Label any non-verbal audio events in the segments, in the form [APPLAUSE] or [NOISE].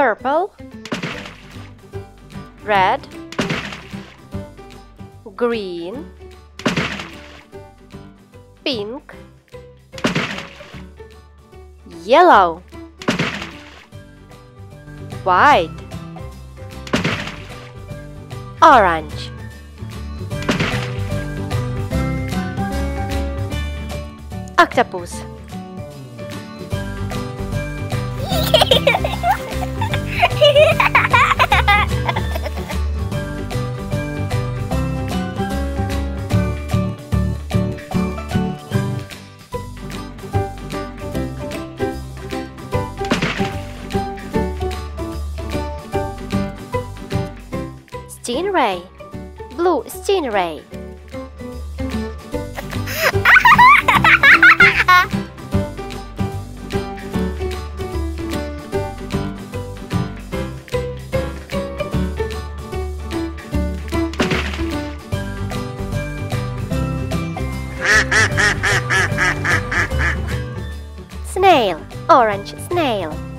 purple, red, green, pink, yellow, white, orange. Octopus. Stingray. Blue stingray. [LAUGHS] Snail. Orange snail.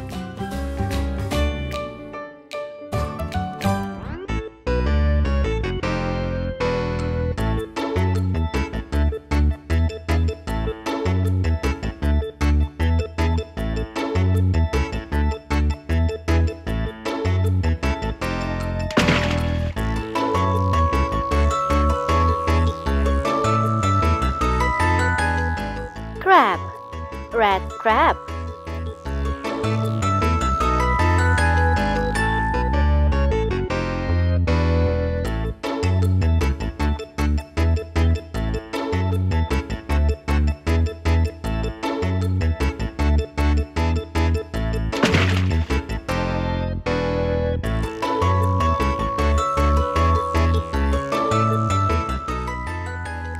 Crab. Red crab.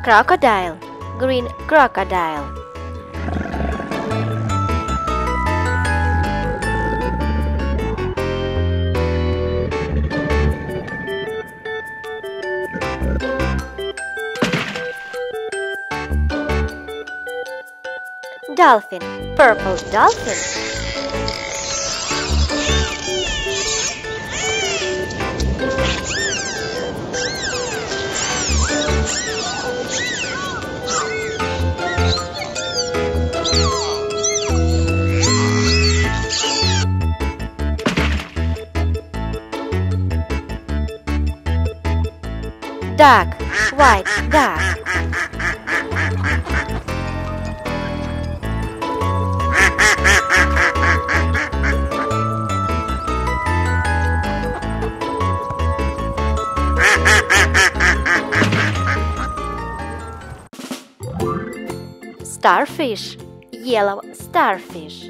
Crocodile. Green crocodile. Dolphin. Purple dolphin. Duck. White duck. Starfish. Yellow starfish.